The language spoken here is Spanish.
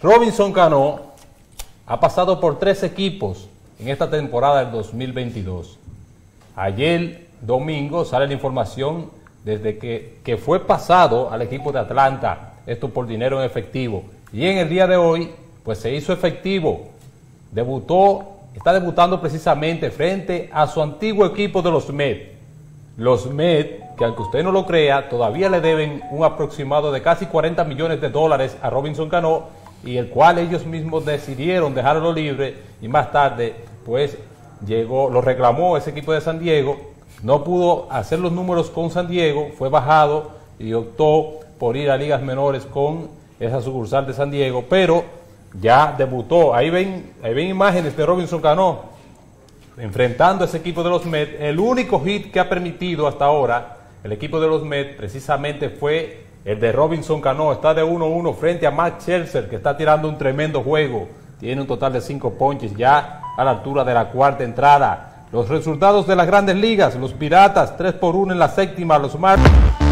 Robinson Cano ha pasado por tres equipos en esta temporada del 2022. Ayer, domingo, sale la información desde que, que fue pasado al equipo de Atlanta, esto por dinero en efectivo. Y en el día de hoy, pues se hizo efectivo. Debutó, está debutando precisamente frente a su antiguo equipo de los Mets. Los Mets, que aunque usted no lo crea, todavía le deben un aproximado de casi 40 millones de dólares a Robinson Cano y el cual ellos mismos decidieron dejarlo libre y más tarde pues llegó, lo reclamó ese equipo de San Diego, no pudo hacer los números con San Diego, fue bajado y optó por ir a ligas menores con esa sucursal de San Diego, pero ya debutó, ahí ven, ahí ven imágenes de Robinson Cano enfrentando a ese equipo de los Mets, el único hit que ha permitido hasta ahora el equipo de los Mets precisamente fue el de Robinson Cano está de 1-1 frente a Max Scherzer, que está tirando un tremendo juego. Tiene un total de 5 ponches ya a la altura de la cuarta entrada. Los resultados de las grandes ligas, los Piratas 3 por 1 en la séptima, los Marlins.